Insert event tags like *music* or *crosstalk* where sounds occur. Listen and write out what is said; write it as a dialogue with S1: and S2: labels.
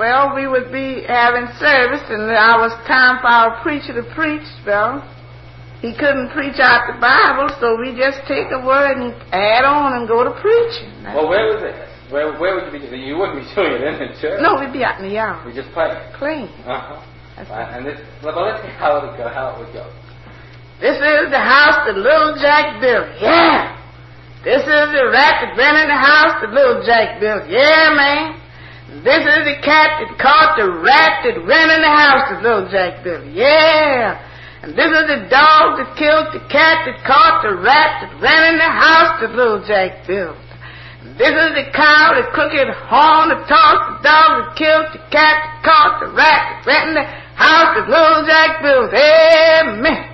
S1: Well, we would be having service, and I was time for our preacher to preach. Well, he couldn't preach out the Bible, so we just take a word and add on and go to preaching.
S2: Well, where was this? Where, where would you be You wouldn't be *laughs* doing it in the church.
S1: No, we'd be out in the yard.
S2: We just play.
S1: Clean.
S2: Uh-huh. Right,
S1: right.
S2: and this, well, let's see how it would go, how it would go.
S1: This is the house that little Jack built. Yeah. This is the rat that ran in the house that little Jack built. Yeah, man. This is the cat that caught the rat that ran in the house that little Jack built. Yeah. And this is the dog that killed the cat that caught the rat that ran in the house that little Jack built. This is the cow that crooked horn that tossed the dog that killed the cat that caught the rat that ran in the house that little Jack built. Amen.